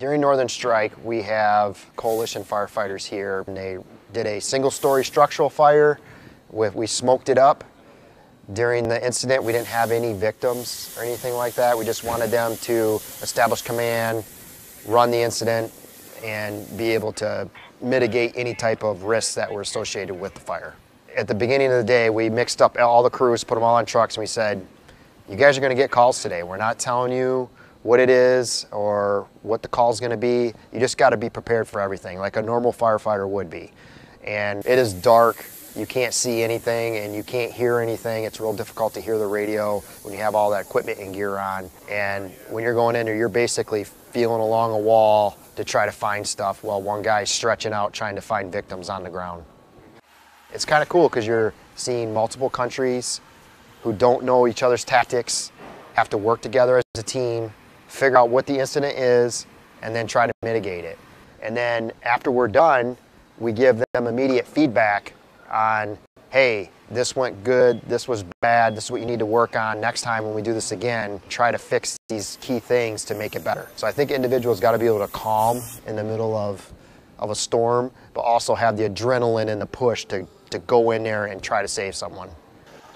During Northern Strike, we have coalition firefighters here, and they did a single-story structural fire. We smoked it up. During the incident, we didn't have any victims or anything like that. We just wanted them to establish command, run the incident, and be able to mitigate any type of risks that were associated with the fire. At the beginning of the day, we mixed up all the crews, put them all on trucks, and we said, you guys are going to get calls today. We're not telling you what it is or what the call is going to be. You just got to be prepared for everything, like a normal firefighter would be. And it is dark. You can't see anything and you can't hear anything. It's real difficult to hear the radio when you have all that equipment and gear on. And when you're going in there, you're basically feeling along a wall to try to find stuff while one guy's stretching out trying to find victims on the ground. It's kind of cool because you're seeing multiple countries who don't know each other's tactics, have to work together as a team, figure out what the incident is, and then try to mitigate it. And then after we're done, we give them immediate feedback on, hey, this went good, this was bad, this is what you need to work on next time when we do this again. Try to fix these key things to make it better. So I think individuals got to be able to calm in the middle of, of a storm, but also have the adrenaline and the push to, to go in there and try to save someone.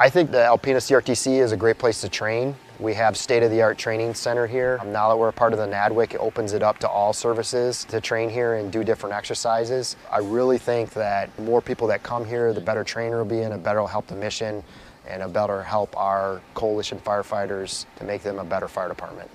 I think the Alpena CRTC is a great place to train. We have state-of-the-art training center here. Um, now that we're a part of the NADWC, it opens it up to all services to train here and do different exercises. I really think that the more people that come here, the better trainer will be and a better will help the mission and a better help our coalition firefighters to make them a better fire department.